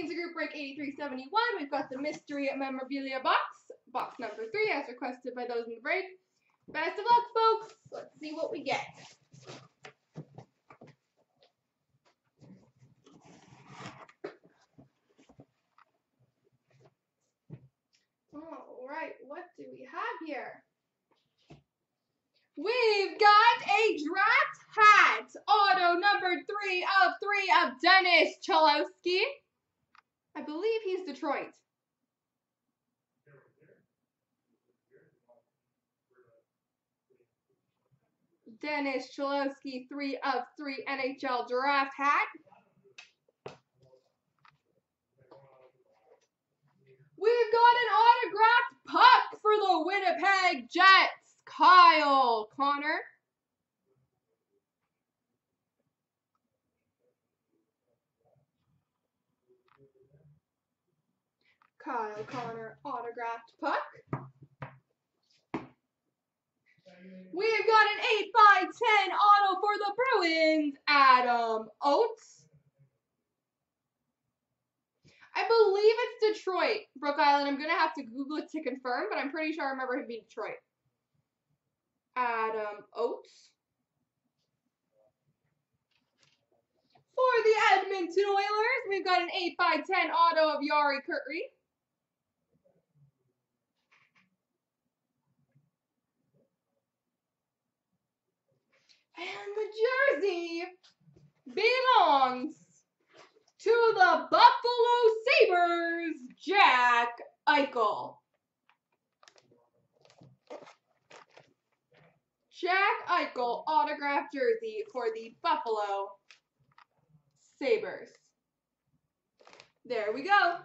of group break 8371. We've got the mystery memorabilia box, box number three, as requested by those in the break. Best of luck, folks. Let's see what we get. All right, what do we have here? We've got a draft hat, auto number three of three of Dennis Cholowski. I believe he's Detroit. Dennis Cholowski, three of three NHL draft hat. We've got an autographed puck for the Winnipeg Jets, Kyle Connor. Kyle Connor autographed puck. We've got an 8 by 10 auto for the Bruins, Adam Oates. I believe it's Detroit, Brook Island. I'm going to have to Google it to confirm, but I'm pretty sure I remember him being Detroit. Adam Oates. For the Edmonton we've got an 8 by 10 auto of Jari Kurri. And the jersey belongs to the Buffalo Sabres, Jack Eichel. Jack Eichel autograph jersey for the Buffalo Sabres. There we go.